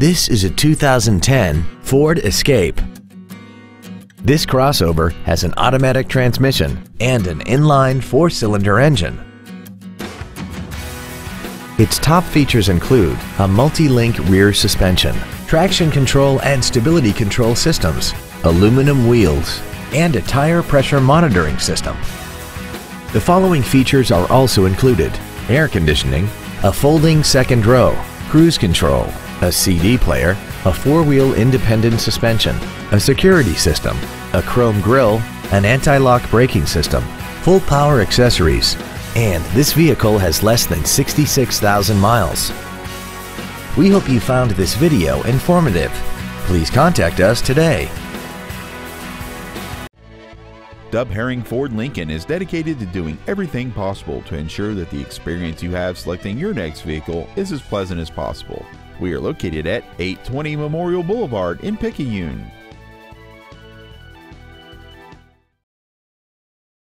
This is a 2010 Ford Escape. This crossover has an automatic transmission and an inline four-cylinder engine. Its top features include a multi-link rear suspension, traction control and stability control systems, aluminum wheels, and a tire pressure monitoring system. The following features are also included air conditioning, a folding second row, cruise control, a CD player, a four-wheel independent suspension, a security system, a chrome grille, an anti-lock braking system, full power accessories, and this vehicle has less than 66,000 miles. We hope you found this video informative. Please contact us today. Dub Herring Ford Lincoln is dedicated to doing everything possible to ensure that the experience you have selecting your next vehicle is as pleasant as possible. We are located at 820 Memorial Boulevard in Picayune.